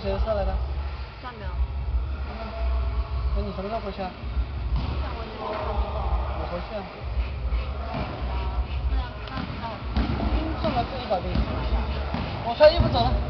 你谁的车来的？站的。那你什么时候回去啊？我回去啊。自己搞定。我穿衣服走了。